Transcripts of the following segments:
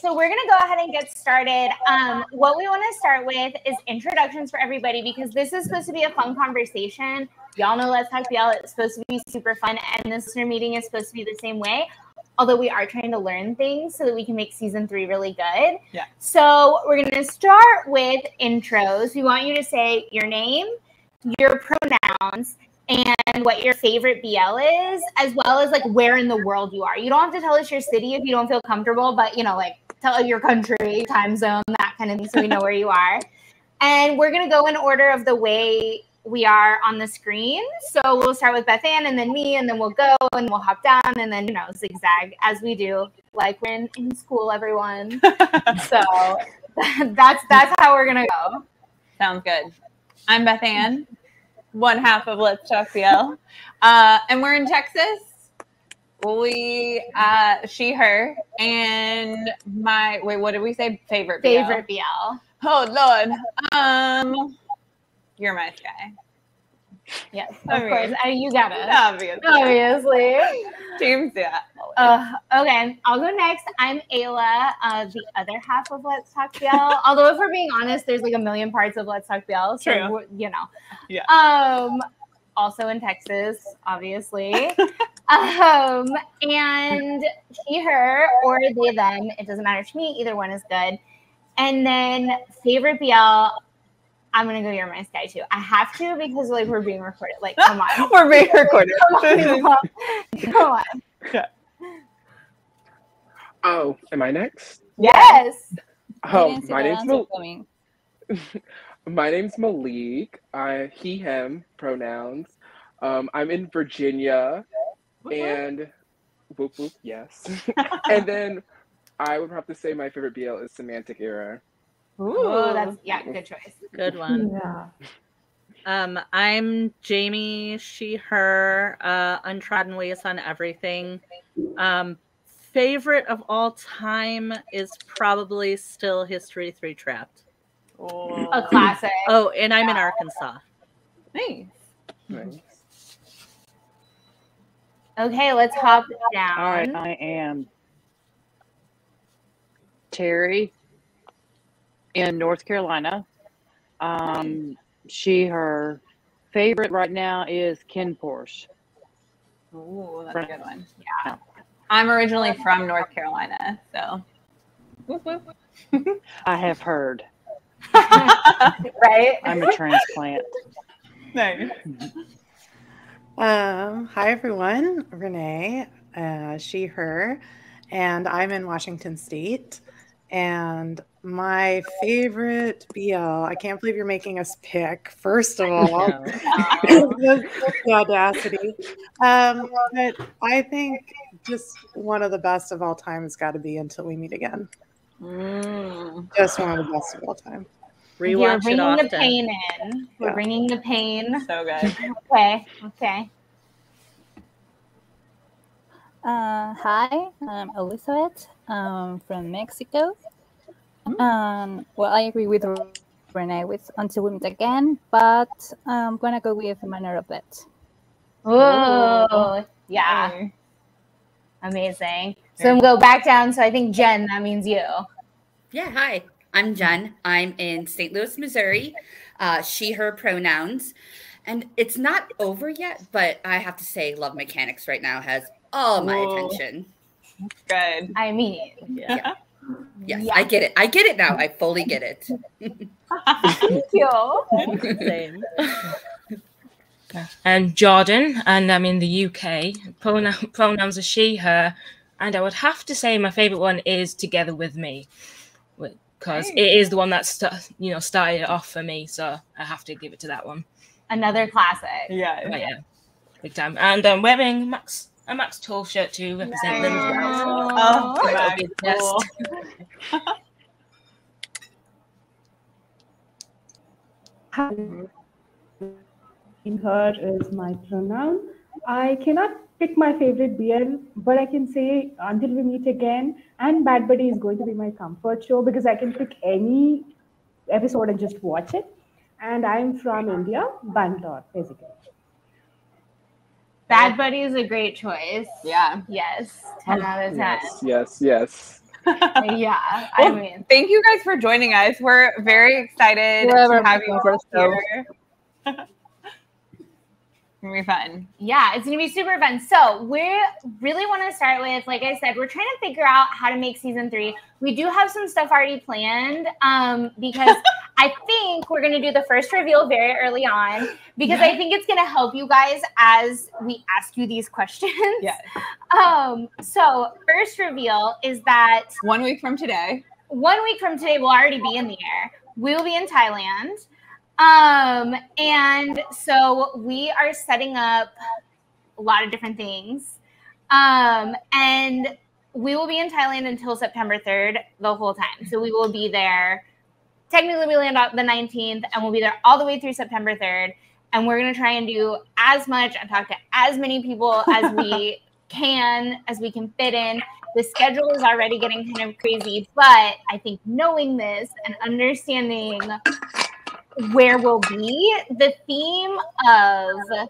so we're gonna go ahead and get started. Um, what we want to start with is introductions for everybody because this is supposed to be a fun conversation. Y'all know Let's Talk BL. It's supposed to be super fun, and this listener meeting is supposed to be the same way. Although we are trying to learn things so that we can make season three really good. Yeah. So we're gonna start with intros. We want you to say your name, your pronouns, and what your favorite BL is, as well as like where in the world you are. You don't have to tell us your city if you don't feel comfortable, but you know, like tell your country, time zone, that kind of thing, so we know where you are. And we're gonna go in order of the way we are on the screen. So we'll start with Beth Ann and then me, and then we'll go and we'll hop down and then you know zigzag as we do, like we're in, in school, everyone. so that's that's how we're gonna go. Sounds good. I'm Beth Ann, one half of Let's Talk BL, uh, and we're in Texas. We, uh, she, her, and my wait. What did we say? Favorite BL? Favorite BL. Oh Lord. Um, You're My Sky. Yes, of course. I, you got it. Obviously. Obviously. Team yeah. Uh, okay, I'll go next. I'm Ayla, uh, the other half of Let's Talk BL. Although, if we're being honest, there's like a million parts of Let's Talk BL. So, True. you know. Yeah. Um, also in Texas, obviously. um, and he, her, or they, them. It doesn't matter to me. Either one is good. And then favorite BL. I'm gonna go You're My Sky too. I have to because like we're being recorded. Like, come on. We're being recorded. come on. Come on. Oh, am I next? Yes. Oh, my name's Mal- my name's Malik. I he him pronouns. Um, I'm in Virginia, and whoop whoop yes. and then I would have to say my favorite BL is Semantic Error. Oh, that's yeah, good choice. Good one. Yeah. Um, I'm Jamie, she, her, uh, untrodden ways on everything. Um, favorite of all time is probably still History 3 Trapped. A classic. Oh, and I'm in Arkansas. Nice. Nice. Okay, let's hop down. All right, I am Terry in North Carolina. Um, she, her favorite right now is KinnPorsche. Ooh, that's a good one. Yeah. I'm originally from North Carolina, so. Whoop, whoop. I have heard. right? I'm a transplant. Nice. Um, hi everyone, Renee, uh, she, her, and I'm in Washington State. And my favorite BL, I can't believe you're making us pick, first of all. the the audacity. Um, but I think just one of the best of all time has got to be Until We Meet Again. Mm. Just one of the best of all time. You're Rewatch it bringing the pain in. We're Yeah. bringing the pain. So good. Okay, okay. Uh, hi, I'm Elizabeth um, from Mexico. Um, well, I agree with Renee with Until We Meet Again, but I'm gonna go with Manner of Death. Oh, yeah, Hey. amazing. So go back down. So I think Jen, that means you. Yeah, hi. I'm Jen. I'm in St. Louis, Missouri. Uh, she, her pronouns. And it's not over yet, but I have to say, Love Mechanics right now has all my Whoa. attention. Good. I mean, Yeah. Yes, Yeah. I get it. I get it now. I fully get it. thank you. Same. I'm Jordan, and I'm in the UK. Pronoun, pronouns are she, her, and I would have to say my favorite one is "Together with Me," because Nice. it is the one that sta- you know started it off for me. So I have to give it to that one. Another classic. Yeah. But yeah, big time. And I'm wearing Max a Max Tul shirt to represent them as well. So Oh, oh quite Max, obvious. cool. Hi. In her is my pronoun. I cannot pick my favorite BL, but I can say Until We Meet Again and Bad Buddy is going to be my comfort show because I can pick any episode and just watch it. And I'm from India, Bangalore, basically. Bad Buddy is a great choice. Yeah. Yes, ten out of ten. Yes, yes, yes. yeah, I Well, mean, Thank you guys for joining us. We're very excited Yeah, to have you looking all forward here. Gonna be fun. yeah, it's gonna be super fun. So we really want to start with, like I said, we're trying to figure out how to make season three. We do have some stuff already planned um, because I think we're gonna do the first reveal very early on because I think it's gonna help you guys as we ask you these questions. Yes. Um, so first reveal is that One week from today. one week from today, we'll already be in the air. We will be in Thailand. Um, and so we are setting up a lot of different things. Um, and we will be in Thailand until September 3rd, the whole time. So we will be there. Technically, we land on the 19th, and we'll be there all the way through September 3rd. And we're going to try and do as much and talk to as many people as we can, as we can fit in the schedule is already getting kind of crazy, but I think knowing this and understanding where we'll be, the theme of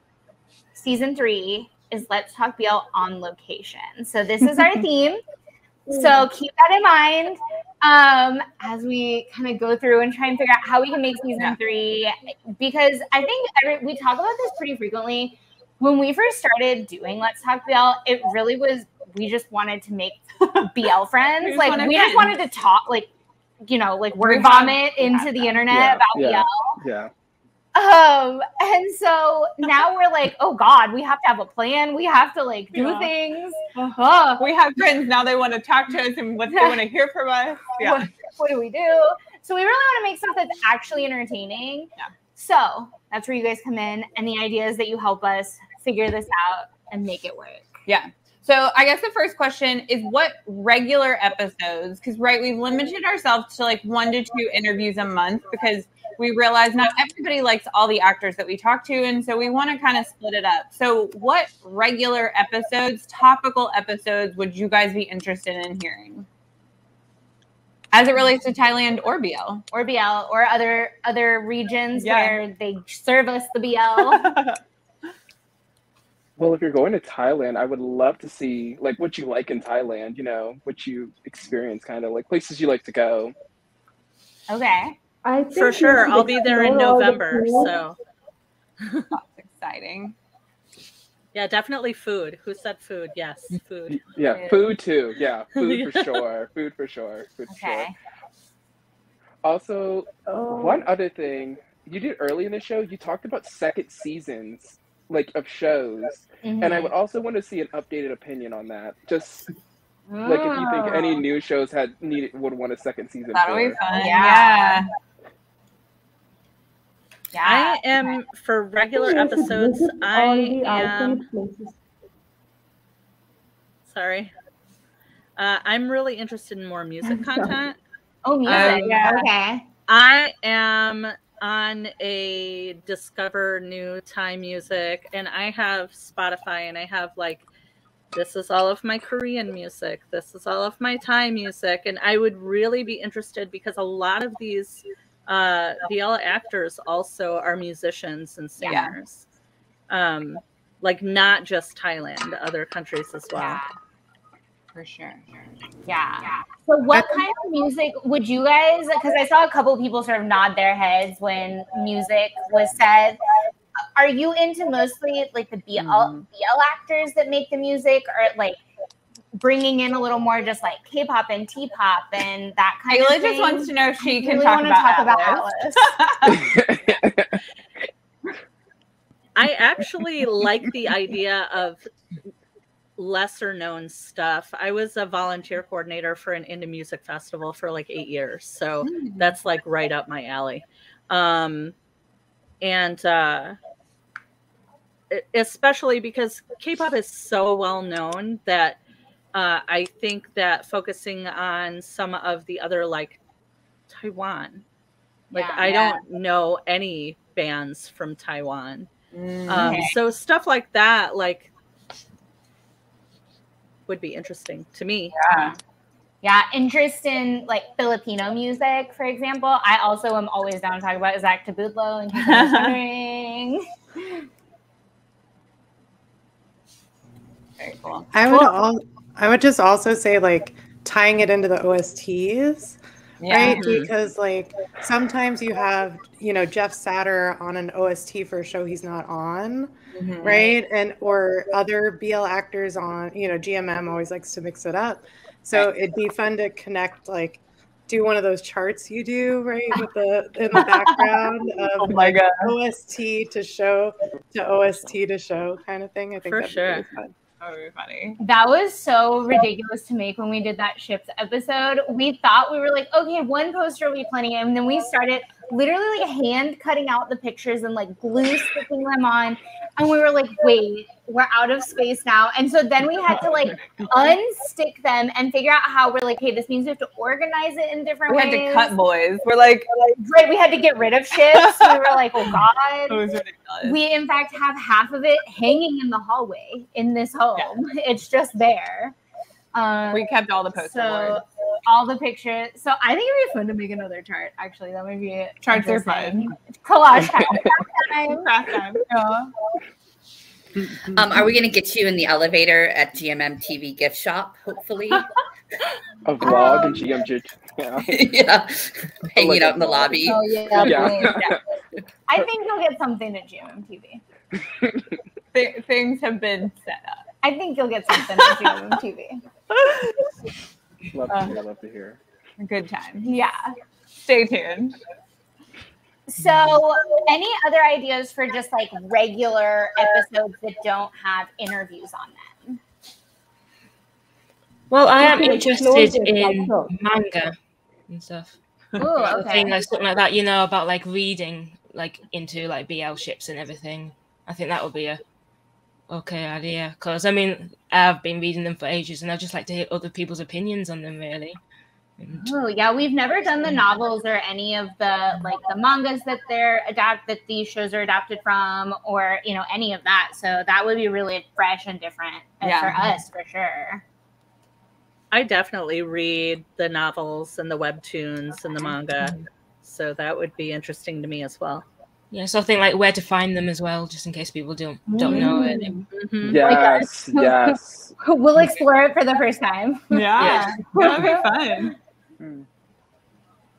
season three is Let's Talk BL on location. So this is our theme. So keep that in mind um, as we kind of go through and try and figure out how we can make season three. Because I think every, we talk about this pretty frequently. When we first started doing Let's Talk BL, it really was we just wanted to make BL friends. like we just wanted to talk, like you know, like word Word vomit. vomit into the internet Yeah, about yeah. BL. Yeah. Um, and so now we're like, oh God, we have to have a plan. We have to like do Yeah. things. Uh, We have friends now. They want to talk to us and what they want to hear from us. Yeah. what, what do we do? So we really want to make stuff that's actually entertaining. Yeah. So that's where you guys come in, and the idea is that you help us figure this out and make it work. Yeah. So I guess the first question is what regular episodes, because right, we've limited ourselves to like one to two interviews a month because we realize not everybody likes all the actors that we talk to. And so we want to kind of split it up. So what regular episodes, topical episodes would you guys be interested in hearing? As it relates to Thailand or BL. Or BL or other other regions Yeah. where they serve us the BL. Well, if you're going to Thailand, I would love to see like what you like in Thailand. You know, what you experience, kind of like places you like to go. okay. I think For sure. I'll be there in explore the November. So That's exciting. yeah, definitely food. Who said food? Yes, food. Yeah, Food. food too. Yeah, food for sure. Food for sure. Food for sure. Okay. Also, oh. one other thing you did early in the show, you talked about second seasons like of shows, and I would also want to see an updated opinion on that. Just like if you think any Oh. new shows had needed would want a second season. That'll be fun. Yeah. Yeah. Yeah. I am for regular episodes. I am sorry. Uh, I'm really interested in more music content. Oh, music. Um, yeah. Okay. I am on a discover new Thai music, and I have Spotify, and I have like this is all of my Korean music, this is all of my Thai music, and I would really be interested because a lot of these uh, BL actors also are musicians and Yeah. singers, um, like not just Thailand, other countries as well. Yeah. For sure. Yeah. So, what kind of music would you guys? Because I saw a couple people sort of nod their heads when music was said. Are you into mostly like the BL Mhm. BL actors that make the music, or like bringing in a little more just like K-pop and T-pop and that kind Ayla of thing? just wants to know if she I can really talk, wanna about, talk about Atlas. Atlas. I actually like the idea of lesser known stuff. I was a volunteer coordinator for an indie music festival for like eight years. So that's like right up my alley. Um, and uh, especially because K pop is so well known that uh, I think that focusing on some of the other, like Taiwan, like Yeah. I Yeah. don't know any bands from Taiwan. Mm. Um, Okay. so stuff like that, like, would be interesting to me. yeah. Yeah, interest in like Filipino music, for example. I also am always down to talk about Zack Tabudlo and case I. Very cool. I would all I would just also say like tying it into the OSTs. Yeah. Right, Mhm. because like sometimes you have you know Jeff Satur on an OST for a show he's not on, Mhm. right? And or other BL actors on, you know, GMM always likes to mix it up. So it'd be fun to connect like do one of those charts you do, right? With the in the background of Oh my like, God. OST to show to OST to show kind of thing. I think For that'd be really funny. That was so ridiculous to make when we did that ships episode. We thought we were like, okay, one poster will be plenty. And then we started literally like hand cutting out the pictures and like glue sticking them on. And we were like, wait, we're out of space now. And so then we had to like unstick them and figure out how we're like, hey, this means we have to organize it in different We ways. We had to cut boys. We're like, Right, we had to get rid of ships. we were like, oh God. was ridiculous. We in fact have half of it hanging in the hallway in this home. It's just there. Um, we kept all the poster so boards. all the pictures. So I think it'd be fun to make another chart. Actually, that might be it. Charts are fun. Collage time. time. Craft time. Yeah. Um, are we going to get you in the elevator at GMM TV gift shop? Hopefully, A vlog and GM Jig. Yeah. yeah, hanging like out in the a lobby. Oh yeah, Yeah. please. I think you'll get something at GMM TV. Th- things have been set up. I think you'll get something at GMM TV. Love, Uh. to, love to hear. Good time. Yeah. Stay tuned. So, any other ideas for just like regular episodes that don't have interviews on them? Well, I am interested in manga and stuff. Ooh, Like, okay. thing like something like that, you know, about like reading like into like BL ships and everything. I think that would be a okay idea because I mean I've been reading them for ages and I just like to hear other people's opinions on them really. And Oh yeah, we've never done the novels or any of the like the mangas that they're adapt that these shows are adapted from, or you know any of that. So that would be really fresh and different Yeah. for us for sure. I definitely read the novels and the webtoons and the manga. So that would be interesting to me as well. yeah, so I think like where to find them as well, just in case people don't don't know it. Mhm. Yes, yes. We'll explore it for the first time. Yeah. That'll be fun.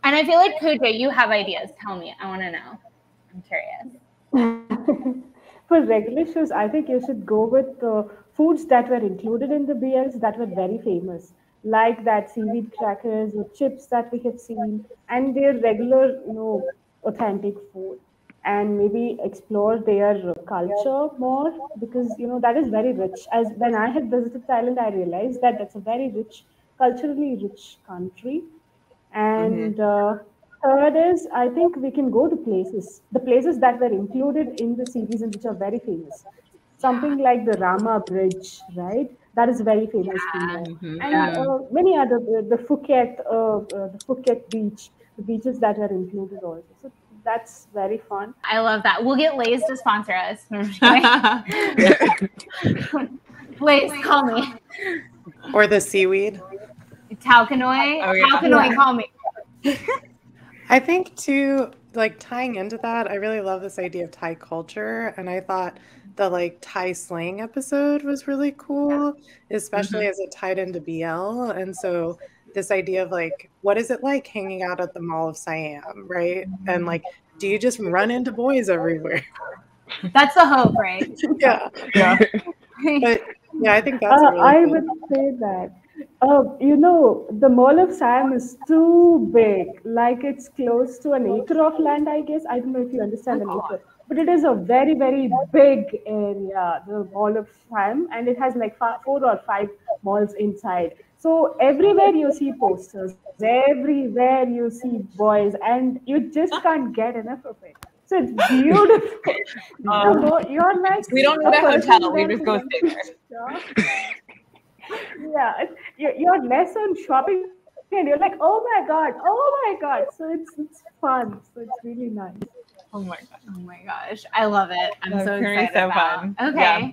And I feel like Pooja, you have ideas. Tell me. I want to know. I'm curious. For regular shows, I think you should go with uh, foods that were included in the BLs that were very famous, like that seaweed crackers or chips that we have seen, and their regular, you know, authentic food. And maybe explore their culture more because you know that is very rich. As when I had visited Thailand, I realized that that's a very rich, culturally rich country. And uh, third is, I think we can go to places, the places that were included in the series and which are very famous. Something like the Rama Bridge, right? That is very famous. Yeah. here. And uh, many other, the, the Phuket, uh, uh, the Phuket beach, the beaches that are included also. So that's very fun. I love that. We'll get Lay's to sponsor us. I'm just kidding. Lay's, call me. Or the seaweed. Tao Kae Noi. Oh, yeah. Tao Kae Noi, call me. I think too, like tying into that, I really love this idea of Thai culture, and I thought the like Thai slang episode was really cool, especially as it tied into BL. And so this idea of like, what is it like hanging out at the Mall of Siam, right? And like, do you just run into boys everywhere? That's the hope, right? yeah, Yeah. but yeah, I think that's. a Uh, really I cool- would say that. Uh, you know, the Mall of Siam is too big. Like it's close to an acre of land, I guess. I don't know if you understand an acre, but it is a very, very big area, the Mall of Siam, and it has like four or five malls inside. So everywhere you see posters, everywhere you see boys, and you just can't get enough of it. So it's beautiful. Um, You know, you're like we don't need a hotel. We just go stay there. Yeah. yeah, it's- you're, you're less on shopping and you're like, oh my god, oh my god. So it's it's fun. So it's really nice. Oh my god. Oh my gosh, I love it. I'm That's so gonna excited so about. fun. Okay. Yeah.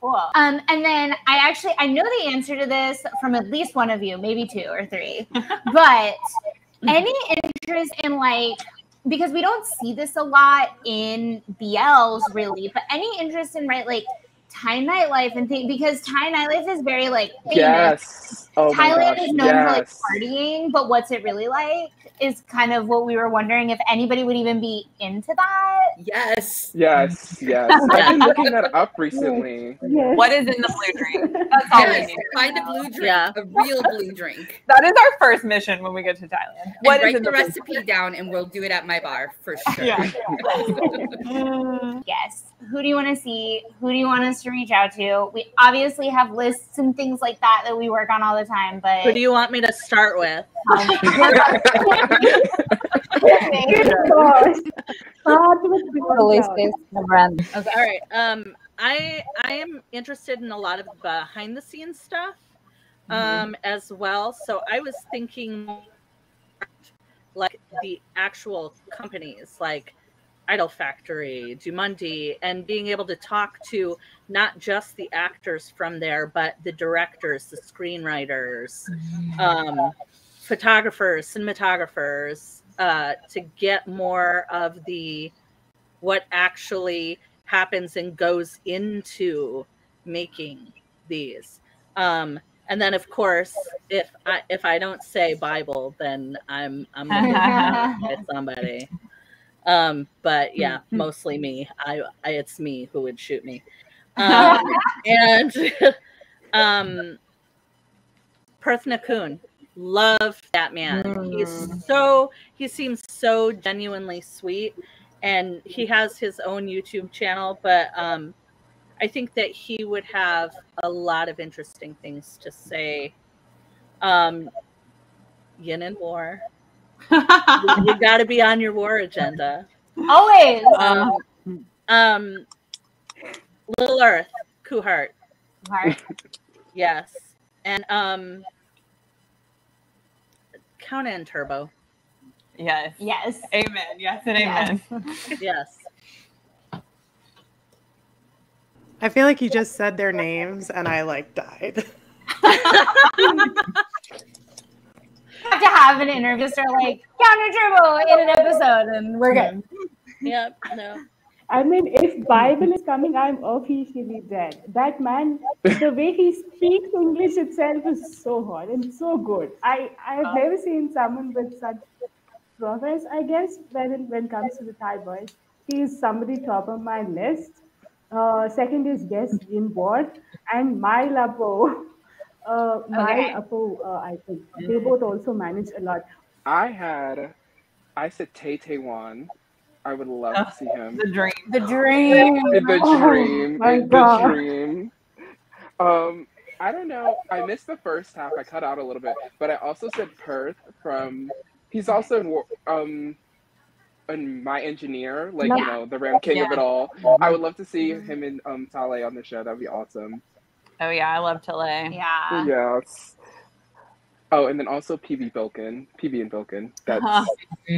Cool. Um, and then I actually I know the answer to this from at least one of you, maybe two or three. but any interest in like because we don't see this a lot in BLs really, but any interest in right like Thai nightlife and think because Thai nightlife is very like famous. Yes. Oh Thailand gosh. is known for like partying, but what's it really like is kind of what we were wondering if anybody would even be into that. Yes. Yes. Yes. I've been looking that up recently. Yes. What is in the blue drink? That's all Yes. need. Find a blue drink. Yeah. A real blue drink. That is our first mission when we go to Thailand. And What is write the the blue recipe down and we'll do it at my bar for sure. Yeah. Yes. Who do you want to see? Who do you want us to reach out to? We obviously have lists and things like that that we work on all the time, but Who do you want me to start with? Gosh. Start with The list Bill. is never ending. Okay. All right. Um, I I am interested in a lot of behind the scenes stuff, um, as well. So I was thinking, like the actual companies, like Idol Factory, Domundi, and being able to talk to not just the actors from there, but the directors, the screenwriters, um, photographers, cinematographers, uh, to get more of the what actually happens and goes into making these. Um, and then, of course, if I if I don't say Bible, then I'm I'm gonna get mad at somebody. Um, but yeah, mostly me. I, I it's me who would shoot me. Um, and um, Perth Nakoon, love that man. He's so he seems so genuinely sweet, and he has his own YouTube channel. But um, I think that he would have a lot of interesting things to say. Um, yin and war. You, you got to be on your war agenda. always. Um, um, Little Earth, Kuhart, Heart. yes, and um, Count and Turbo, Yes. Yes. Amen. Yes and amen. yes. I feel like you just said their names and I like died. have to have an interview start like counter turbo in an episode and we're good. Yep. No. I mean, if Bible is coming, I'm officially dead. That man, the way he speaks English itself is so hot and so good. I I've never seen someone with such progress. I guess when it, when it comes to the Thai boys, he is somebody top of my list. Uh, second is yes, Yin War and Mile Apo. Uh, my Okay. Apo, uh, I think they both also manage a lot. I had, I said Tay Tawan. I would love to see him. The dream. The dream. In the Oh, dream. my In the God. dream. Um, I don't know. I missed the first half. I cut out a little bit, but I also said Perth from. He's also in War- um, and my engineer, like you know, the Ram King of it all. I would love to see him and um Tale on the show. That'd be awesome. Oh yeah, I love Tele. Yeah. yes. Oh, and then also PP Bilkin, PP and Bilkin. That's Uh-huh.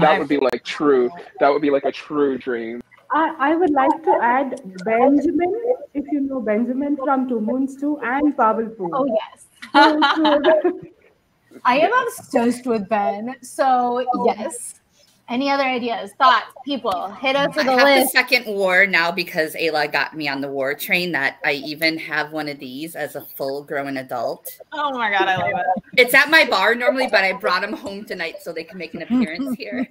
that would be like true. That would be like a true dream. I, I would like to add Benjamin, if you know Benjamin from Two Moons 2 and Powerful. Oh yes. I am obsessed with Ben. So yes. Any other ideas, thoughts, people? Hit us with a have the second war now because Ayla got me on the war train that I even have one of these as a full grown adult. Oh my god, I love it. It's at my bar normally, but I brought them home tonight so they can make an appearance here.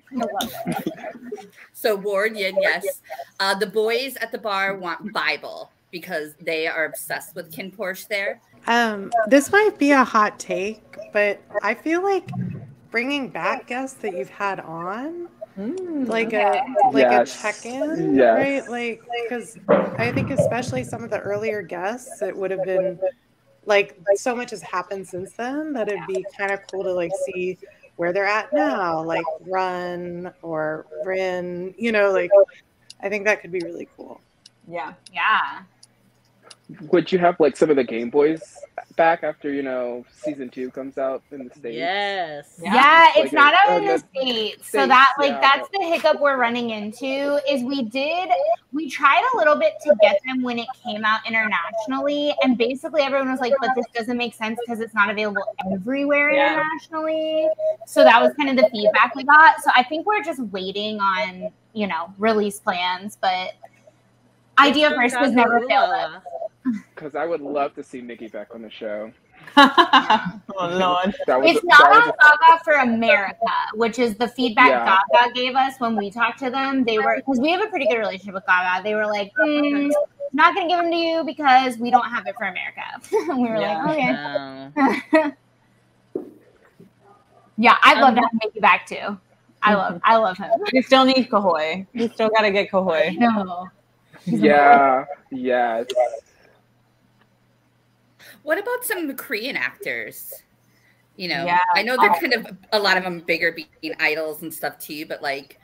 So War Yin, yes. Uh, the boys at the bar want Bible because they are obsessed with KinnPorsche there. Um, this might be a hot take, but I feel like bringing back guests that you've had on, hmm. like a like Yes. a check-in, Yes. right? Like, because I think especially some of the earlier guests, it would have been like so much has happened since then that it'd be kind of cool to like see where they're at now, like Run or Rin, you know, like I think that could be really cool. Yeah. Yeah. Would you have like some of the Game Boys back after you know season two comes out in the states? Yes. Yeah. Yeah, it's Like not a- out in the states. So that like yeah, that's the hiccup we're running into is we did we tried a little bit to get them when it came out internationally and basically everyone was like but this doesn't make sense because it's not available everywhere Yeah. internationally. So that was kind of the feedback we got. So I think we're just waiting on, you know, release plans, but Idea First was never failed us. Because I would love to see Nikki back on the show. oh lord. That was It's that not was on Gaga for America, which is the feedback Yeah. Gaga gave us when we talked to them. They were because we have a pretty good relationship with Gaga. They were like, mm, "Not going to give them to you because we don't have it for America." And we were like, "Okay." No. Yeah, I'd love to have Miggy back too. I love, I love him. We still need Kahoy. We still gotta get Kahoy. No, yeah, yes. What about some Korean actors? You know, Yeah. I know they're Oh. kind of a lot of them bigger being idols and stuff too, but like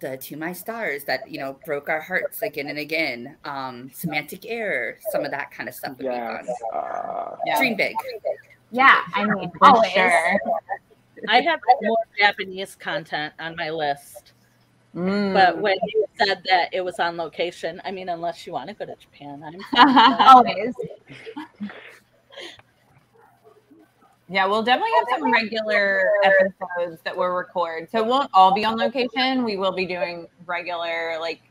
the To My Stars that you know broke our hearts again and again. Um, Semantic Error, some of that kind of stuff would Yes. be fun. Uh, Yeah. Dream big. yeah, I mean, For always. sure. I have more Japanese content on my list. Mm. But when you said that it was on location, I mean, unless you want to go to Japan, I'm fine with that. Always. Yeah, we'll definitely have some regular episodes that we'll record. So it won't all be on location. We will be doing regular like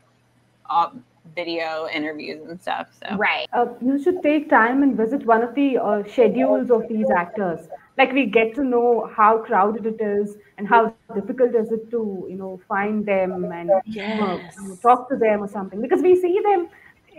uh, video interviews and stuff. So Right. Uh, you should take time and visit one of the uh, schedules of these actors. Like we get to know how crowded it is and how difficult is it to you know find them and Yes. you know, talk to them or something because we see them.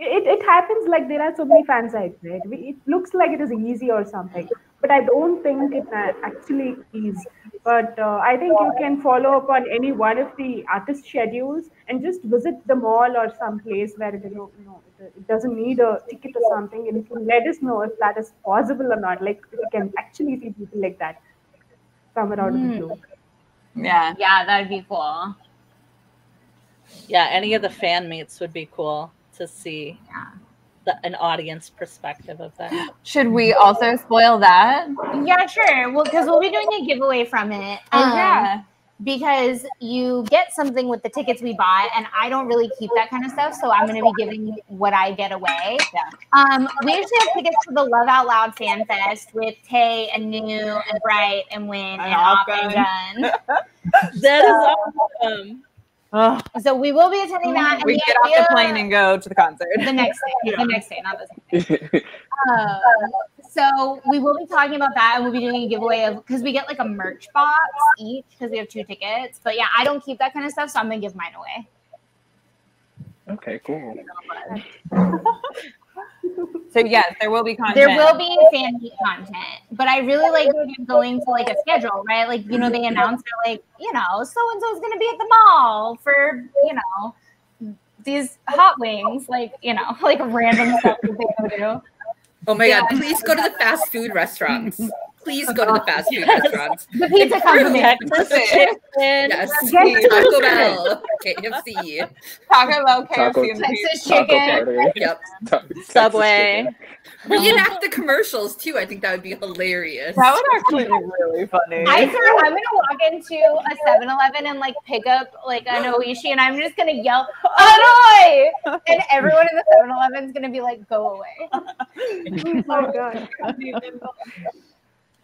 It, it happens like there are so many fan sites, right? We, it looks like it is easy or something, but I don't think it actually is. But uh, I think you can follow up on any one of the artist schedules and just visit the mall or some place where it, you know, you know, it, it doesn't need a ticket or something, and you can let us know if that is possible or not. Like if you can actually see people like that somewhere out of the Hmm. blue. yeah. Yeah, that'd be cool. Yeah, any of the fan meets would be cool to see the, an audience perspective of that. Should we also spoil that? Yeah, sure. Well, because we'll be doing a giveaway from it. Oh Um, yeah. because you get something with the tickets we bought, and I don't really keep that kind of stuff. So I'm going to be giving you what I get away. Yeah. Um, we actually have tickets to the Love Out Loud Fan Fest with Tay and New and Bright and Win and, And Off and Austin. Gun. That is awesome. Ugh. So we will be attending that. And we the get off the plane and go to the concert. the next day. The next day, not the same. Um, so we will be talking about that, and we'll be doing a giveaway of because we get like a merch box each because we have two tickets. But yeah, I don't keep that kind of stuff, so I'm gonna give mine away. okay, cool. So yes, there will be content. There will be fan meet content, but I really like going to like a schedule, right? Like you know, they announce they're like, you know, so and so is gonna be at the mall for you know these hot wings, like you know, like random stuff that they go to. Oh my Yeah. god, please go to the fast food restaurants. Please go to the fast food restaurants. The pizza company. Texas chicken. Yes. Get Taco Bell, KFC. Taco Bell, Taco- KFC, and Texas pizza. Taco chicken. party. Yep. Ta- Subway. chicken. Reenact the commercials too. I think that would be hilarious. That would actually be really funny. I swear I'm gonna walk into a 7-Eleven and like pick up like an Oishi and I'm just gonna yell Aroy! And everyone in the 7-Eleven is gonna be like, go away. Oh my god.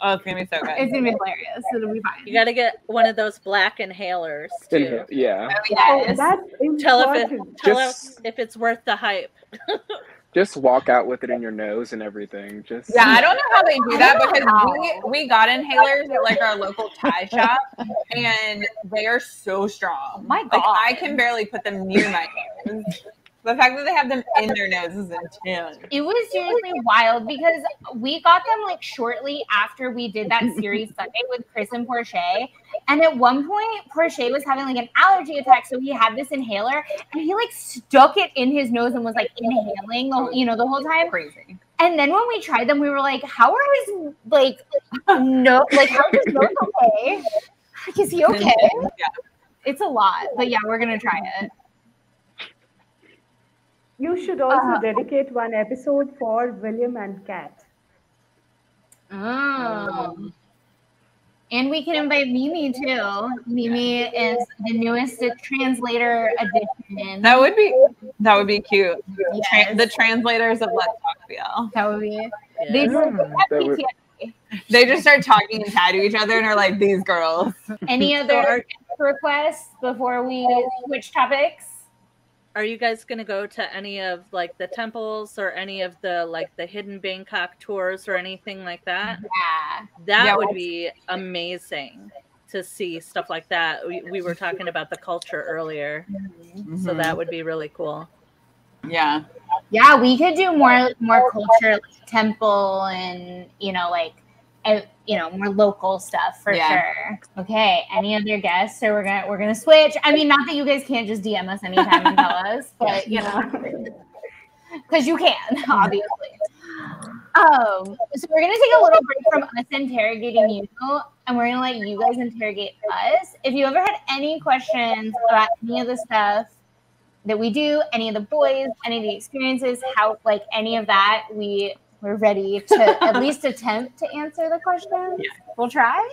Oh, it's gonna be so good. It's gonna be hilarious. It'll be fine. You got to get one of those black inhalers too. Inhale- Yeah. Oh, Oh, yes. that's Tell if it, tell Just- us if it's worth the hype. Just walk out with it in your nose and everything. Just Yeah, I don't know how they do that because we, we got inhalers at like our local Thai shop and they are so strong. my Like God. I can barely put them near my nose. The fact that they have them in their nose is intense. It was seriously wild because we got them like shortly after we did that series Sunday with Chris and Porche. And at one point, Porche was having like an allergy attack, so he had this inhaler and he like stuck it in his nose and was like inhaling the you know the whole time. Crazy. And then when we tried them, we were like, "How are his like no like how is his nose okay? Like, is he okay?" Yeah. It's a lot, but yeah, we're gonna try it. You should also Uh, dedicate one episode for William and Kat. Oh. And we can invite Mimi too. Mimi is the newest translator edition. That would be that would be cute. Tra- Yes. the translators of Let's Talk BL. That would be. Yeah. They That would- They just start talking and chat to each other and are like, these girls. Any other requests before we switch topics? Are you guys gonna go to any of like the temples or any of the like the hidden Bangkok tours or anything like that? Yeah. That Yeah, would let's- be amazing to see stuff like that. We, we were talking about the culture earlier, so Mhm. that would be really cool. yeah. Yeah, we could do more more culture like temple and you know like you know more local stuff for Yeah. sure. Okay, any other guests? So we're gonna we're gonna switch. I mean, not that you guys can't just DM us anytime and tell us, but you know, because you can obviously. Um, so we're gonna take a little break from us interrogating you, and we're gonna let you guys interrogate us. If you ever had any questions about any of the stuff that we do, any of the boys, any of the experiences, how like any of that, we we're ready to at least attempt to answer the questions. We'll try.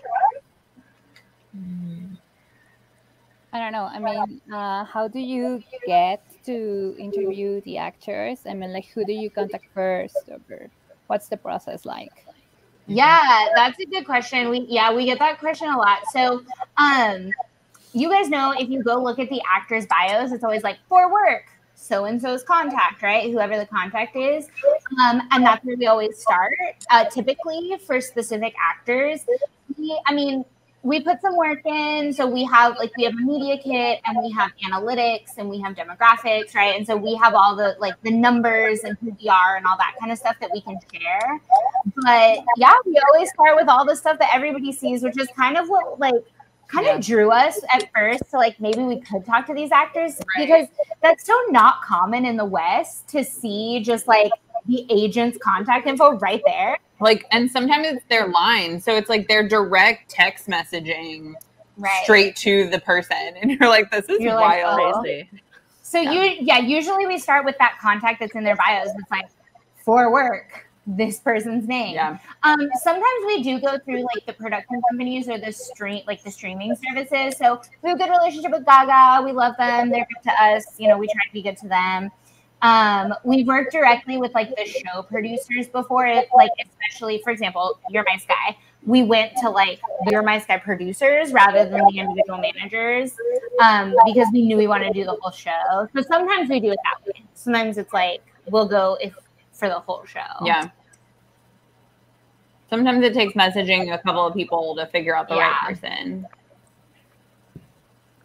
I don't know. I mean, uh, how do you get to interview the actors? I mean, like, who do you contact first, or what's the process like? Yeah, that's a good question. We yeah, we get that question a lot. So, um, you guys know if you go look at the actors' bios, it's always like for work, so and so's contact, right? Whoever the contact is, um, and that's where we always start. Uh, typically, for specific actors, we, I mean, we put some work in. So we have like we have a media kit and we have analytics and we have demographics, right? And so we have all the like the numbers and who we are and all that kind of stuff that we can share. But yeah, we always start with all the stuff that everybody sees, which is kind of what like kind Yeah. of drew us at first to like maybe we could talk to these actors because that's so not common in the West to see just like the agent's contact info right there. Like, and sometimes it's their line. So it's like their direct text messaging Right. straight to the person. And you're like, this is You're like, wild. oh. Crazy. So you yeah, usually we start with that contact that's in their bios. It's like for work, this person's name. Yeah. Um, sometimes we do go through like the production companies or the stream like the streaming services. So we have a good relationship with Gaga. We love them. They're good to us. You know, we try to be good to them. Um, we've worked directly with like the show producers before it, like especially for example, You're My Sky. We went to like You're My Sky producers rather than the individual managers um, because we knew we wanted to do the whole show. So sometimes we do it that way. Sometimes it's like we'll go if for the whole show. Yeah. Sometimes it takes messaging a couple of people to figure out the Yeah. right person.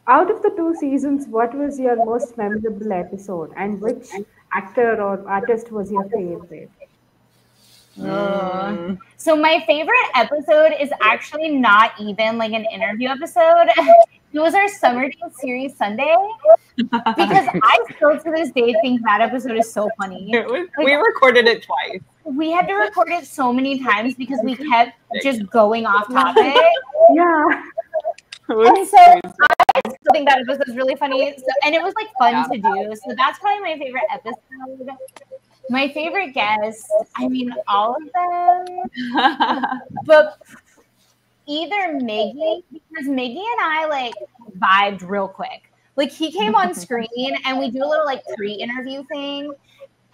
Out of the two seasons, what was your most memorable episode, and which actor or artist was your favorite? Mm. So my favorite episode is actually not even like an interview episode. It was our summer date series Sunday because I still to this day think that episode is so funny. Was- we recorded it twice. We had to record it so many times because we kept just going off topic. Yeah. Was And so I still think that episode is really funny. So, and it was like fun Yeah. to do. So that's probably my favorite episode. My favorite guest, I mean, all of them, but either Miggy, because Miggy and I like vibed real quick. Like he came on screen and we do a little like pre-interview thing.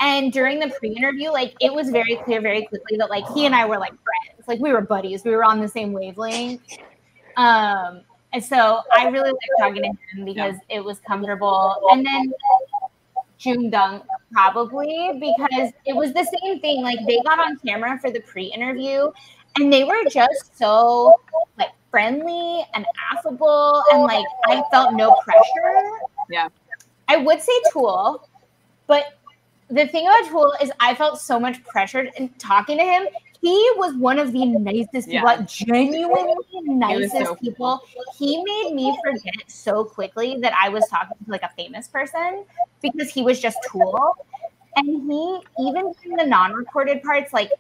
And during the pre-interview, like it was very clear very quickly that like he and I were like friends. Like we were buddies. We were on the same wavelength. Um, and so I really liked talking to him because it was comfortable. And then Joong Dunk probably because it was the same thing. Like they got on camera for the pre-interview and they were just so like friendly and affable and like I felt no pressure. Yeah. I would say Tul, but the thing about Tul is I felt so much pressured in talking to him. He was one of the nicest people, like genuinely nicest so people. He made me forget so quickly that I was talking to like a famous person because he was just Tul. And he, even in the non-recorded parts, like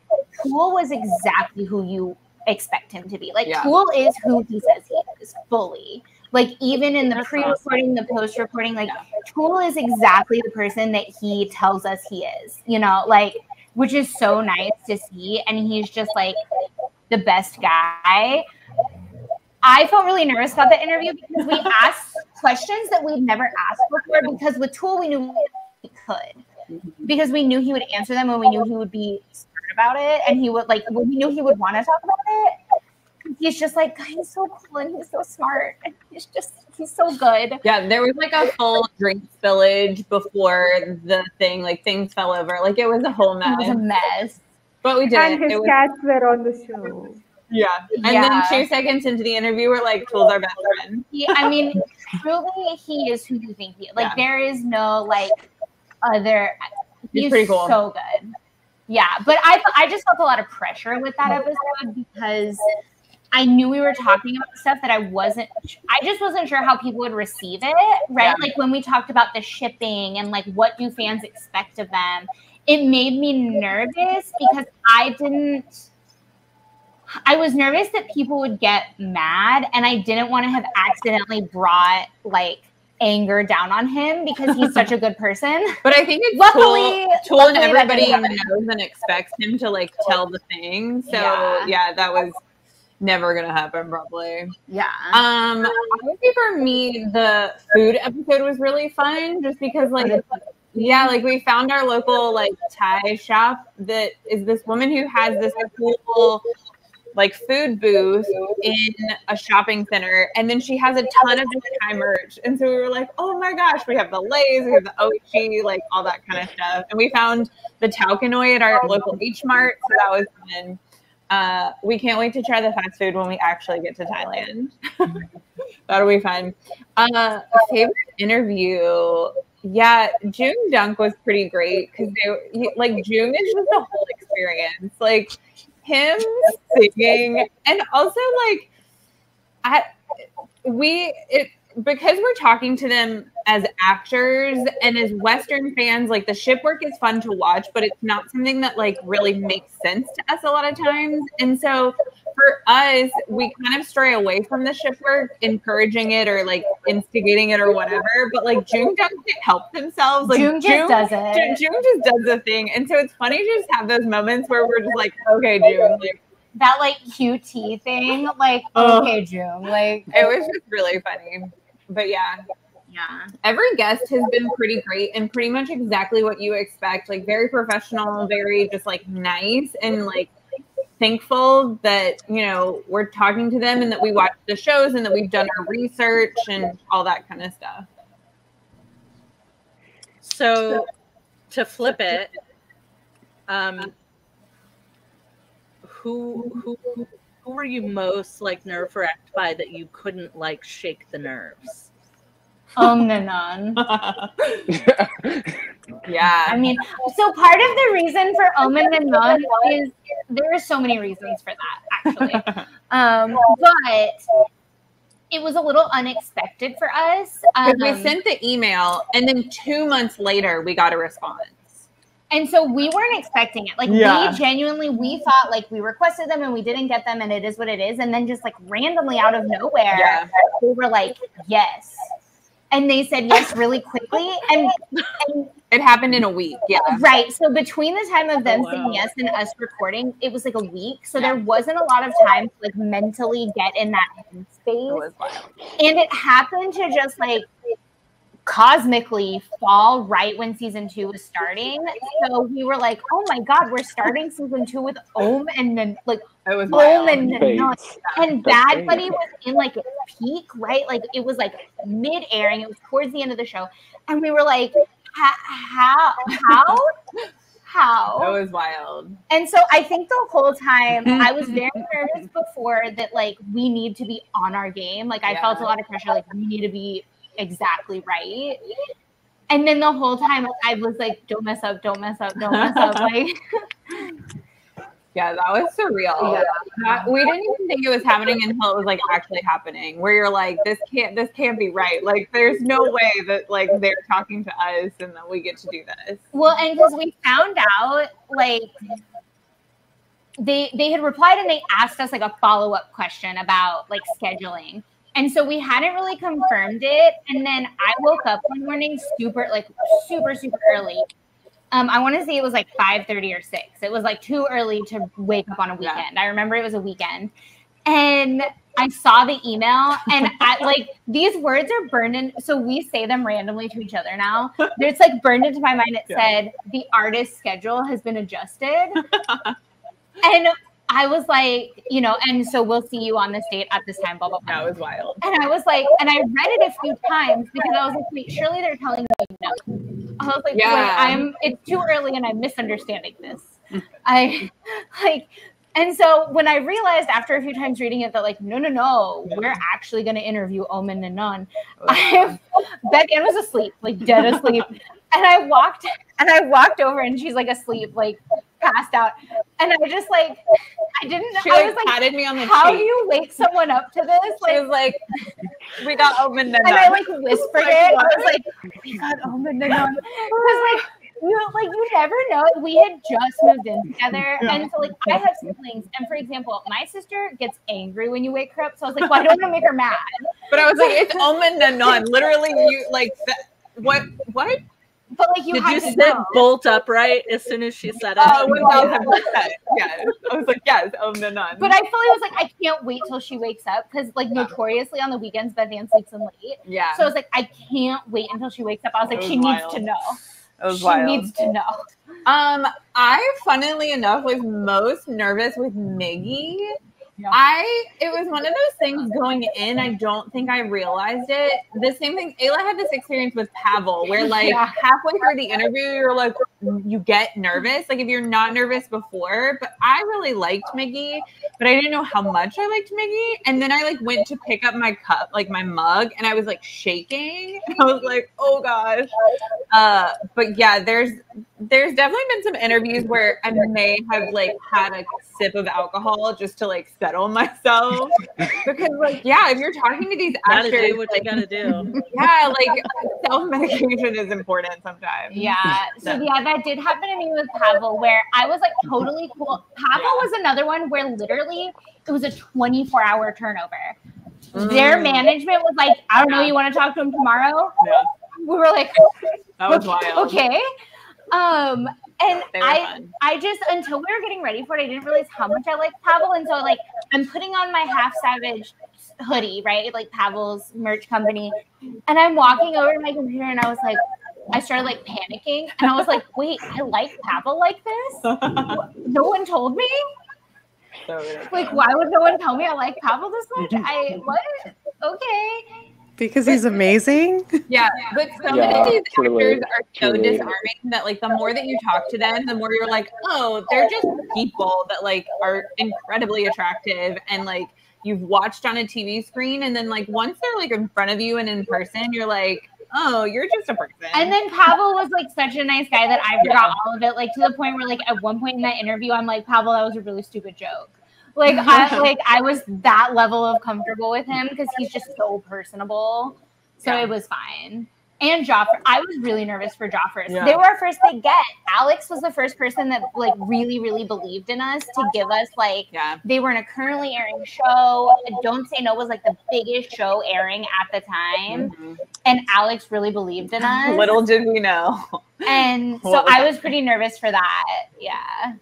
Tul was exactly who you expect him to be. Like Yeah. Tul is who he says he is fully. Like even in the pre-recording, the post-recording, like Tul is exactly the person that he tells us he is. You know, like which is so nice to see. And he's just like the best guy. I felt really nervous about the interview because we asked questions that we'd never asked before because with Tul we knew we could because we knew he would answer them and we knew he would be smart about it and he would like we knew he would want to talk about it he's just like he's so cool and he's so smart and he's just he's so good. Yeah, there was like a full drink spillage before the thing. Like things fell over. Like it was a whole mess. It was a mess. mess. But we did And his It was cats were on the show. yeah. And Yeah. then two seconds into the interview, we're like, "Tul's our best friend." He, I mean, truly, he is who you think he is. Like Yeah. there is no like other. He's pretty cool. So good. Yeah, but I I just felt a lot of pressure with that episode because I knew we were talking about stuff that I wasn't. I just wasn't sure how people would receive it. Right, Yeah. like when we talked about the shipping and like what do fans expect of them. It made me nervous because I didn't. I was nervous that people would get mad, and I didn't want to have accidentally brought like anger down on him because he's such a good person. But I think it's Luckily- Tul, Tul and everybody knows and expects him to like tell the thing. So Yeah. yeah, that was never gonna happen probably. Yeah. Um, I would say for me, the food episode was really fun, just because like, yeah, like we found our local like Thai shop that is this woman who has this cool like food booth in a shopping center, and then she has a ton of Thai merch, and so we were like, oh my gosh, we have the Lay's, we have the Ochi, like all that kind of stuff, and we found the Tao Kae Noi at our local beach mart, so that was fun. Uh, we can't wait to try the fast food when we actually get to Thailand. That'll be fun. Uh, favorite interview. Yeah, Joong Dunk was pretty great because they he, like Joong is just a whole experience. Like him singing, and also like I we it because we're talking to them as actors and as Western fans, like the ship work is fun to watch, but it's not something that like really makes sense to us a lot of times. And so for us, we kind of stray away from the ship work, encouraging it or like instigating it or whatever. But like Joong doesn't help themselves. Like Joong just does it. Joong, Joong just does the thing. And so it's funny to just have those moments where we're just like, okay, Joong, like that like QT thing, like okay, Joong, like it was just really funny. But yeah, yeah. every guest has been pretty great and pretty much exactly what you expect. Like very professional, very just like nice and like thankful that you know we're talking to them and that we watch the shows and that we've done our research and all that kind of stuff. So to flip it, um, who who who were you most like nerve wracked by that you couldn't like shake the nerves? Um Nanon. yeah. I mean, so part of the reason for Ohm and Nun is there are so many reasons for that, actually. Um, but it was a little unexpected for us. Um, Because we sent the email and then two months later we got a response. And so we weren't expecting it. Like Yeah. we genuinely we thought like we requested them and we didn't get them and it is what it is. And then just like randomly out of nowhere, Yeah. we were like, yes. And they said yes really quickly. And, and It happened in a week. Yeah. Right. So between the time of them Oh, wow. saying yes and us recording, it was like a week. So there wasn't a lot of time to like mentally get in that It space. was wild. And it happened to just like cosmically fall right when season two was starting. So we were like, oh my God, we're starting season two with Ohm and then like It was Ohm and Nanon. And Bad great. Buddy was in like its peak, right? Like it was like mid airing. It was towards the end of the show. And we were like, how, how, how, It how? was wild. And so I think the whole time I was very nervous before that, like, we need to be on our game. Like, I felt a lot of pressure, like, we need to be exactly right. And then the whole time I was like, don't mess up, don't mess up, don't mess up. Like, Yeah, that was surreal. Yeah. That- we didn't even think it was happening until it was like actually happening. Where you're like, this can't, this can't be right. Like, there's no way that like they're talking to us and that we get to do this. Well, and because we found out, like, they they had replied and they asked us like a follow up question about like scheduling, and so we hadn't really confirmed it. And then I woke up one morning super like super super early. Um, I want to say it was like five thirty or six. It was like too early to wake up on a Yeah. weekend. I remember it was a weekend, and I saw the email and I like these words are burned in. So we say them randomly to each other now. It's like burned into my mind. It Yeah. said the artist schedule has been adjusted. and I was like, you know, and so we'll see you on this date at this time, blah, blah, blah. That was wild. And I was like, and I read it a few times because I was like, wait, surely they're telling me no. I was like, Yeah. wait, I'm it's too early and I'm misunderstanding this. I like and so when I realized after a few times reading it that like, no, no, no, we're actually gonna interview Ohm Nanon. Oh, I Beth Ann was asleep, like dead asleep. And I walked and I walked over and she's like asleep, like passed out. And I just like I didn't She I like, was like, patted me on the how cheek. do you wake someone up to this? She was like, "We got open the and I like whispered it. I was like, "We got Ohm Nanon." Because like you like you never know. We had just moved in together, and so like I have siblings, and for example, my sister gets angry when you wake her up. So I was like, well, I don't want to make her mad. But I was like, "It's Ohm Nanon." Literally, you like that. What? What? But like you Did had you to sit know. bolt upright as soon as she said it? Oh, one thousand percent. Yes. I was like, "Yes, Ohm Nanon." But I fully was like, I can't wait till she wakes up because, like, notoriously on the weekends, Beth Ann sleeps in late. yeah. So I was like, I can't wait until she wakes up. I was like, was she needs to know. it was she wild. needs to know. Um, I funnily enough was most nervous with Miggy. Yeah. I it was one of those things going in. I don't think I realized it. The same thing. Ayla had this experience with Pavel, where like Yeah. halfway through the interview, you're like, you get nervous, like if you're not nervous before. But I really liked Miggy, but I didn't know how much I liked Miggy. And then I like went to pick up my cup, like my mug, and I was like shaking. I was like, oh gosh. Uh, but yeah, there's there's definitely been some interviews where I may have like had a sip of alcohol just to like settle myself because like yeah, if you're talking to these Gotta actors, do what you gotta do. yeah, like self medication is important sometimes. Yeah. So No. yeah, that did happen to me with Pavel, where I was like totally cool. Pavel was another one where literally it was a 24 hour turnover. Their Mm. management was like, I don't know, you want to talk to him tomorrow? Yeah. We were like, That was wild. okay. Um, and I fun. I just until we were getting ready for it, I didn't realize how much I liked Pavel. And so like I'm putting on my half savage hoodie, right? Like Pavel's merch company. And I'm walking over to my computer and I was like, I started like panicking and I was like, wait, I like Pavel like this? No one told me? So. Like, why would no one tell me I like Pavel this much? Mm-hmm. I what? Okay. Because he's amazing. Yeah, but so Yeah, many of these truly, actors are so truly. disarming that like the more that you talk to them, the more you're like, oh, they're just people that like are incredibly attractive and like you've watched on a TV screen, and then like once they're like in front of you and in person, you're like, oh, you're just a person. And then Pavel was like such a nice guy that I forgot all of it. Like to the point where like at one point in that interview, I'm like, Pavel, that was a really stupid joke. Like I like I was that level of comfortable with him because he's just so personable. So Yeah. it was fine. And Joffrey, I was really nervous for Joffrey. Yeah. They were our first big get. Alex was the first person that like really, really believed in us to give us like yeah, they were in a currently airing show. Don't Say No was like the biggest show airing at the time. Mhm. And Alex really believed in us. little did we know. And so What was I was pretty nervous for that. Yeah.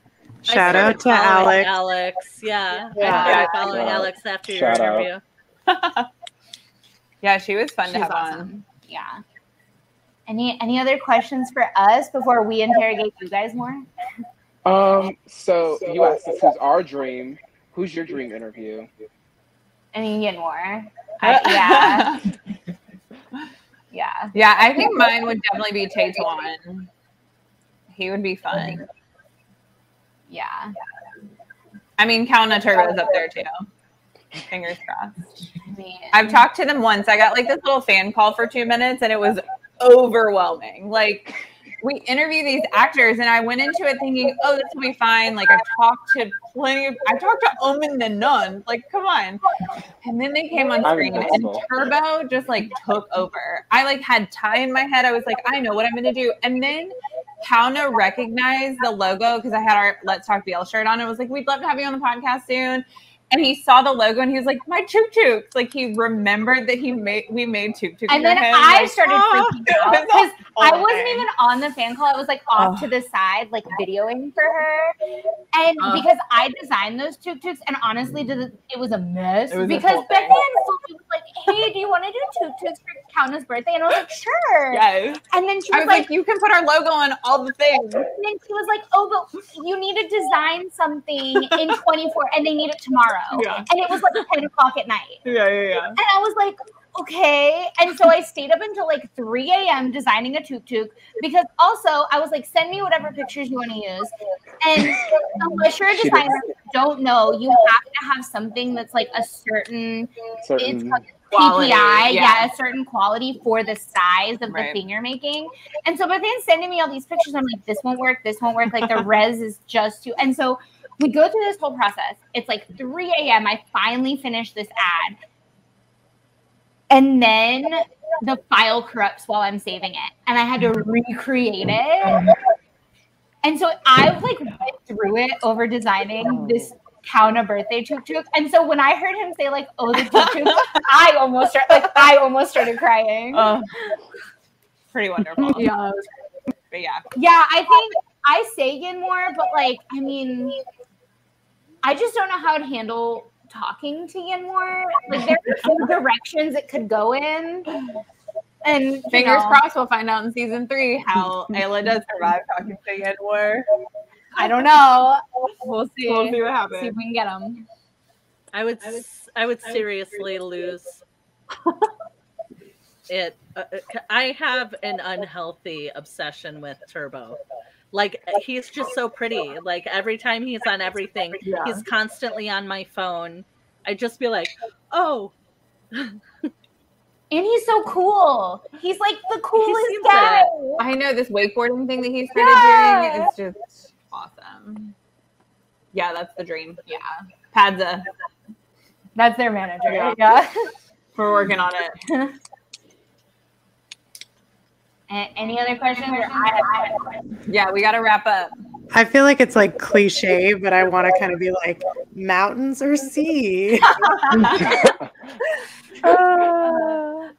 Shout out to Alex. Alex. Yeah. Yeah. I started Yeah. following Shout. Alex after your Shout out. interview. Yeah, she was fun to She's have on. Yeah. Any any other questions for us before we interrogate you guys more? Um, so you asked us who's our dream. Who's your dream interview? I mean, get more. I, yeah. Yeah. Yeah, I think mine would definitely be Tawan. He would be fun. Yeah. I mean, Kaownah Turbo's up there too. Fingers crossed. I mean, I've talked to them once. I got like this little fan call for two minutes and it was overwhelming. Like, we interview these actors and I went into it thinking, oh, this will be fine. Like, I've talked to plenty of, I talked to Ohm the Nun. Like, come on. And then they came on screen and. Turbo just like took over. I like had tie in my head. I was like, I know what I'm going to do. And then Kaownah recognized the logo because I had our Let's Talk BL shirt on. It was like, we'd love to have you on the podcast soon. And he saw the logo and he was like, "My tuk tuks!" Like he remembered that he made we made tuk tuks. And then him. I Like, started oh, freaking out because I wasn't even on the fan call. I was like off Oh. to ah. the side, like videoing for her. And Oh. because I designed those tuk tuks, and honestly, it, it was a mess was because whole Beth thing. Ann was like, "Hey, do you want to do tuk tuks for Countess' birthday?" And I was like, "Sure." Yes. And then she I was was like, like, "You can put our logo on all the things." and then she was like, "Oh, but you need to design something in 24, and they need it tomorrow." Yeah. And it was like 10 o'clock at night. Yeah, yeah, yeah. And I was like, okay. And so I stayed up until like 3 a.m. designing a tuk tuk because also I was like, send me whatever pictures you want to use. And unless you're a She designer, you don't know, you have to have something that's like a certain, it's Certain called Quality, PPI, yeah. yeah. a certain quality for the size of Right. the thing you're making. And so, but then sending me all these pictures, I'm like, this won't work, this won't work. Like the res is just too. And so we go through this whole process. It's like 3 a.m. I finally finish this ad. And then the file corrupts while I'm saving it. And I had to recreate it. And so I like went through it over designing this Kaownah birthday tuk tuk. And so when I heard him say like, "Oh, the tuk tuk," I almost start, like I almost started crying. Oh, pretty wonderful. yeah, But yeah, yeah. I think I say Yin more, but like, I mean, I just don't know how to handle talking to Yin War. Like, there are some directions it could go in, and you fingers know, crossed. We'll find out in season three how Ayla does survive talking to Yin War. I don't know. We'll see. We'll see what happens. See if we can get them. I would s- I would seriously lose it. Uh, uh, I have an unhealthy obsession with Turbo. Like eh, he's just so pretty. Like every time he's on everything, Yeah. he's constantly on my phone. I just be like, "Oh, And he's so cool. He's like the coolest seems guy. I know this wakeboarding thing that he started doing is just awesome. Yeah, that's the dream. Yeah, Padza, That's their manager. Yeah. Yeah. we're working on it. A- Any other questions? Or I have questions. Yeah, we got to wrap up. I feel like it's like cliche, but I want to kind of be like mountains or sea.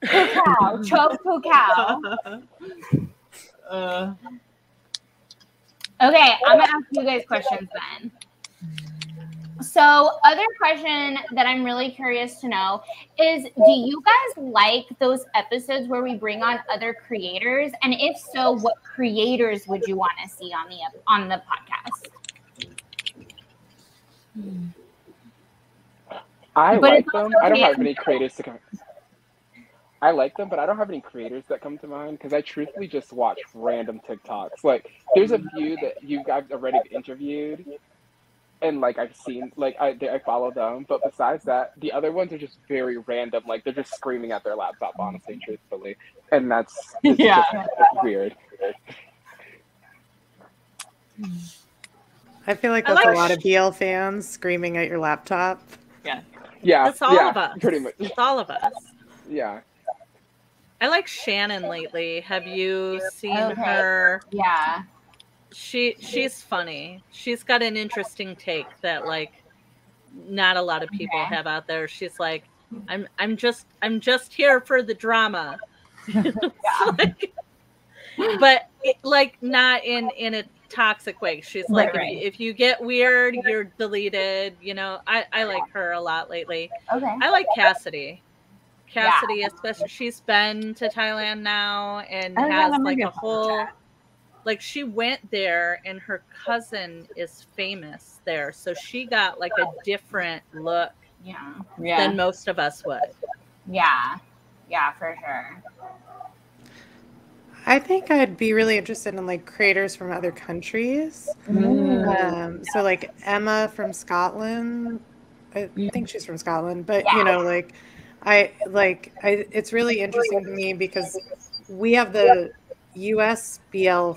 Cacao. Chop cacao. Uh, Okay, I'm gonna ask you guys questions then. So, other question that I'm really curious to know is do you guys like those episodes where we bring on other creators? And if so, what creators would you want to see on the on the podcast? I But like them. I don't have any creators to come. I like them, but I don't have any creators that come to mind because I truthfully just watch random TikToks. Like, there's a few that you guys already interviewed, and like I've seen, like I they, I follow them. But besides that, the other ones are just very random. Like they're just screaming at their laptop, honestly, truthfully, and that's Yeah. just weird. I feel like I that's like a lot sh- of BL fans screaming at your laptop. yeah. Yeah, that's all yeah, of us. Pretty much. It's all of us." Yeah. I like Shannon lately. Have you seen Okay. her? Yeah. She she's funny. She's got an interesting take that like not a lot of people Okay. have out there. She's like, I'm I'm just I'm just here for the drama. Like- but it, like not in in a toxic way. She's like, Right, if, you, if you get weird, you're deleted. You know, I I like her a lot lately. Okay. I like Cassidy. Yeah. Cassidy, especially she's been to Thailand now and has that like a whole chat. Like she went there and her cousin is famous there. So she got like a different look Yeah. Yeah. than most of us would. Yeah. Yeah, for sure. I think I'd be really interested in like creators from other countries. Mm. Um, so like Emma from Scotland, I think she's from Scotland, but you know, like I like I, it's really interesting to me because we have the U.S. BL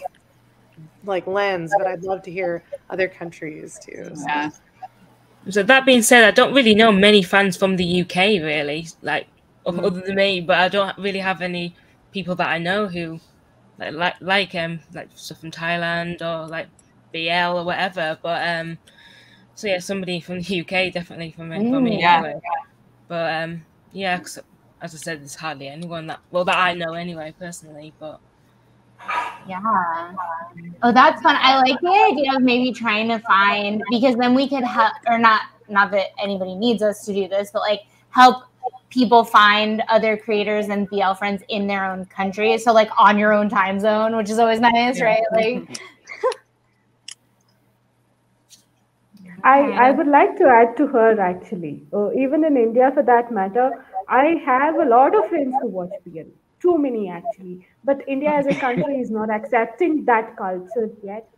like lens, but I'd love to hear other countries too. So. Yeah. So that being said, I don't really know many fans from the UK, really, like o- Mm. other than me. But I don't really have any people that I know who like like, like um like stuff from Thailand or like BL or whatever. But um, So yeah, somebody from the UK definitely from me. From me Mm, yeah. anyway. But um, yeah, 'cause as I said, there's hardly anyone that well that I know anyway personally. But Yeah. Oh, that's fun. I like the idea of maybe trying to find because then we could help, or not, not that anybody needs us to do this, but like help people find other creators and BL friends in their own country. So like on your own time zone, which is always nice, right? Like, I, I would like to add to her actually. Uh, even in India, for that matter, I have a lot of friends who watch BL. Too many actually. But India as a country is not accepting that culture yet.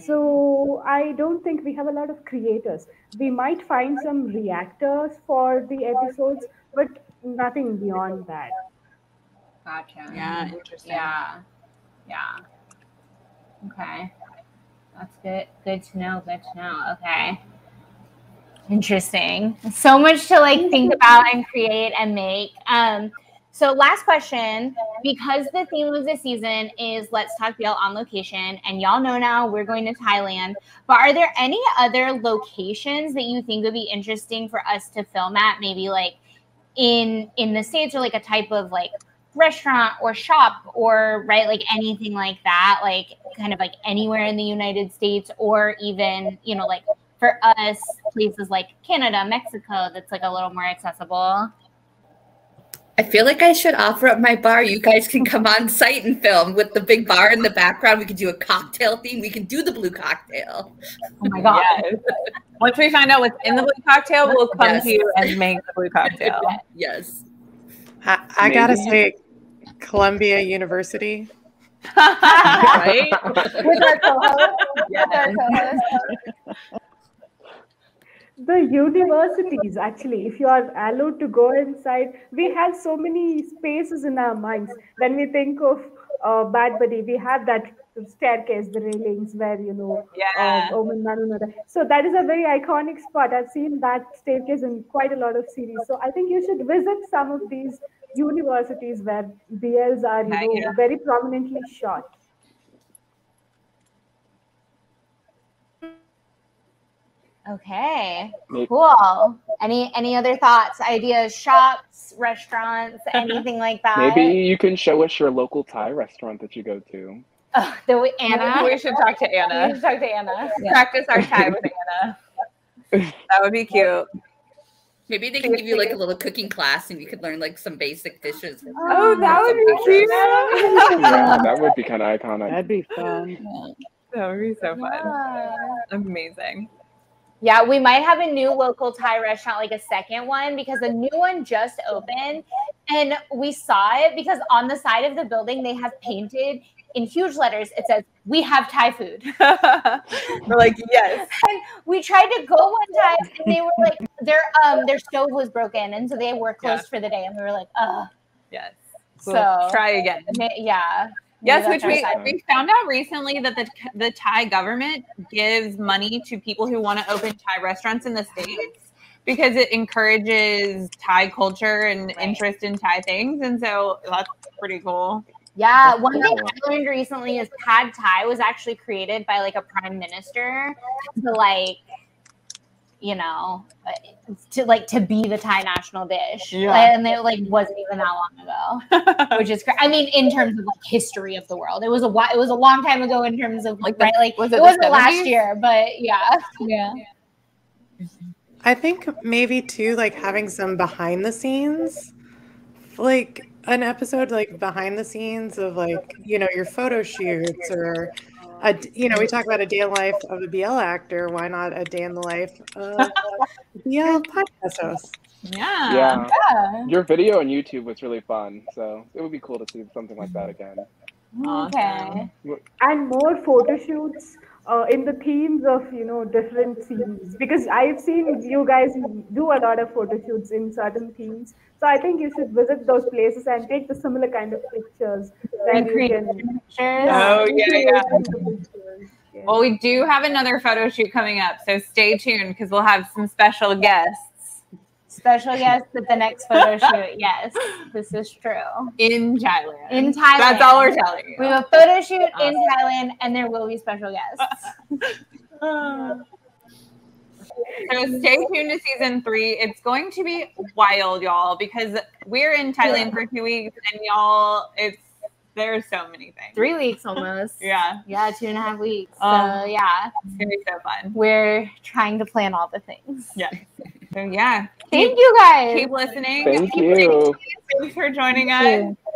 So I don't think we have a lot of creators. We might find some reactors for the episodes, but nothing beyond that. gotcha. Yeah, interesting. Yeah. Yeah. Okay. That's good. Good to know. Good to know. Okay. Interesting. So much to like think about and create and make. Um, so last question, because the theme of the season is let's talk BL on location, and y'all know now we're going to Thailand. But are there any other locations that you think would be interesting for us to film at? Maybe like in in the states or like a type of like restaurant or shop or right like anything like that like kind of like anywhere in the united states or even you know like for us places like canada mexico that's like a little more accessible I feel like I should offer up my bar. You guys can come on site and film with the big bar in the background. We can do a cocktail theme. We can do the blue cocktail. oh my god Yes. Once we find out what's in the blue cocktail, we'll come Yes. to you and make the blue cocktail. Yes. I, I gotta say, Columbia University. right? with our co-host with our co-host the universities actually. If you are allowed to go inside we have so many spaces in our minds. When we think of uh, bad buddy we have that staircase the railings where you know Yeah. uh, Ohm Manu so that is a very iconic spot. I've seen that staircase in quite a lot of series. So i think you should visit some of these universities where bls are you Yeah, know yeah. very prominently shot okay cool any any other thoughts ideas shops restaurants anything like that Maybe you can show us your local Thai restaurant that you go to. oh, the way anna We should talk to Anna. we Anna. should talk to anna Practice our Thai with Anna. That would be cute. Maybe they can give you like a little cooking class and you could learn like some basic dishes. Oh, that would be cute. Yeah, that would be kind of iconic. That'd be fun. That would be so fun. Yeah. Amazing. Yeah, we might have a new local Thai restaurant, like a second one, because the new one just opened. And we saw it because on the side of the building, they have painted in huge letters, it says, We have Thai food. We're like, yes. And we tried to go one time and they were like, their um their stove was broken. And so they were closed for the day. And we were like, uh Yes. so We'll try again. yeah. Yes, which we, we found out recently that the the Thai government gives money to people who want to open Thai restaurants in the states because it encourages Thai culture and Right. interest in Thai things, and so that's pretty cool. Yeah, one thing I learned recently is pad thai was actually created by like a prime minister to like, you know, uh, to like to be the Thai national dish, Yeah. and it like wasn't even that long ago, which is cra- I mean, in terms of like history of the world, it was a while, it was a long time ago in terms of Like like the- right, like was it, it wasn't last year, but yeah, Yeah. I think maybe too, like having some behind the scenes, like an episode like behind the scenes of like you know your photo shoots or a you know we talk about a day in the life of a BL actor. Why not a day in the life of a BL podcast host? Yeah. Yeah. yeah. Your video on YouTube was really fun, so it would be cool to see something like that again. okay. and more photo shoots uh, in the themes of you know different themes because I've seen you guys do a lot of photo shoots in certain themes. So I think you should visit those places and take the similar kind of pictures. where you can- pictures. Oh, yeah, yeah. Well, we do have another photo shoot coming up, so stay tuned because we'll have some special guests Special guests at the next photo shoot. Yes, this is true. in Thailand. In Thailand. That's all we're telling you. We have a photo shoot in Awesome. Thailand, and there will be special guests. So stay tuned to season three. It's going to be wild, y'all, because we're in Thailand for two weeks, and y'all, it's there's so many things. Three weeks almost. Yeah, Yeah, two and a half weeks. So Um, yeah, it's gonna be so fun. we're trying to plan all the things. Yeah. So yeah, Thank you guys. keep listening. Thank you. Thanks for joining us. Thank you.